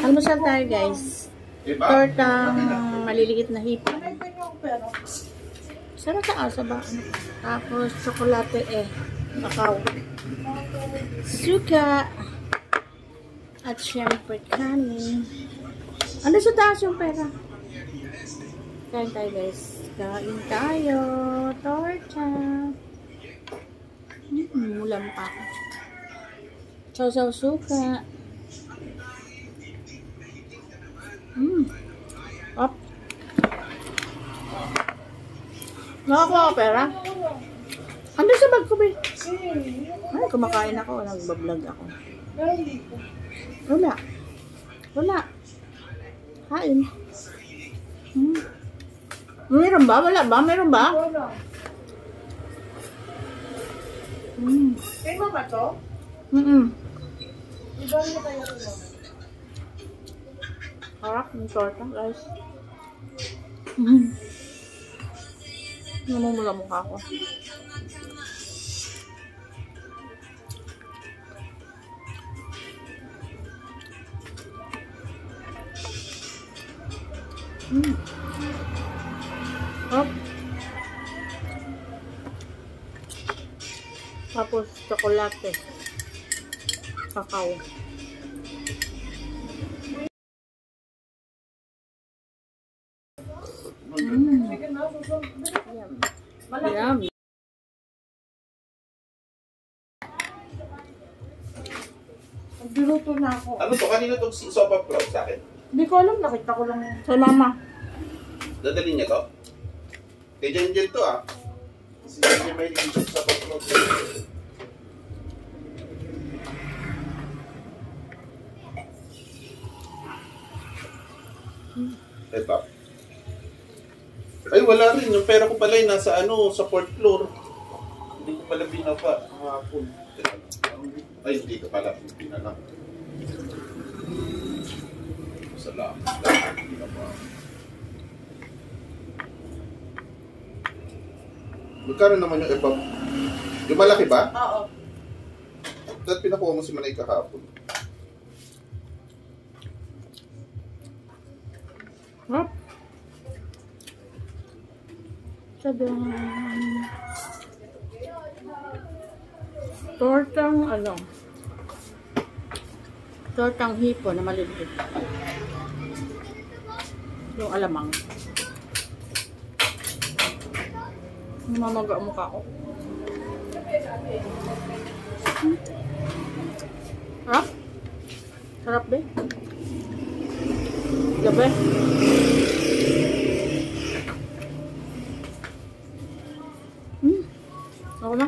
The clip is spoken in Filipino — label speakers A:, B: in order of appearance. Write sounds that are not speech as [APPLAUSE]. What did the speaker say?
A: Almusal tayo guys.
B: Diba?
A: Tortang maliliit na hipon. Taas sa ba? Ano? Tapos tsokolate eh. Macau. Suka. At syempre kanin. Ano sa taas yung pera? Kain tayo guys. Kain tayo. Torta. Hmm, ulam pa. Chow-chow suka. Hmm. Up. Nakakuha ka pera? Ano sa bag ko, be? Ay, kumakain ako. Nagbablog ako. Wala. Wala. Kain. Hmm. Meron ba? Wala ba? Meron ba?
C: Wala.
A: Hmm.
C: Kay mama to?
A: Mm -mm.
C: Iba niya tayo ito.
A: Harap ng torta, guys. Hmm. [LAUGHS] Namumula mukha ko. Hmm. Hop. Tapos, tsokolate. Kakao.
C: Sige
A: Yum.
C: Nagbiluto na ako.
B: Ano to? Kanina itong sopa flour sa akin.
C: Hindi ko alam, nakita ko lang yan.
A: Sa mama.
B: Dadalhin niya to? Kay Jen Jen to ah. Si Jen Jen may isip sa sopa flour. Ito. Ay, wala rin. Yung pera ko pala ay nasa ano, sa fourth floor. Hindi ko pala binaba. Hapon. Ay, hindi ko pala. Pinala. Salamat. Salamat. Magkano naman yung EPUB? Yung malaki ba?
C: Oo.
B: Dahil pinakuha mo si Manay kahapon.
A: Hop. Tadam. Tortang ano? Tortang hipo na maliliit. Yung alamang. Mamaga ang mukha ko. Hmm. Sarap? Sarap ba? Hmm. Ako na.